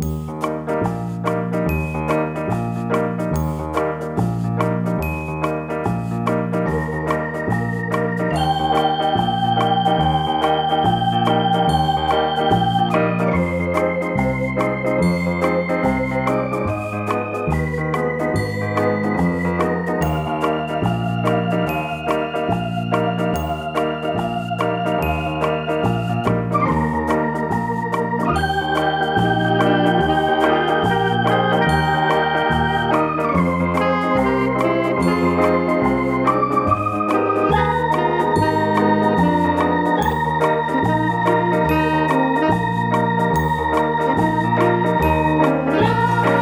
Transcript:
Música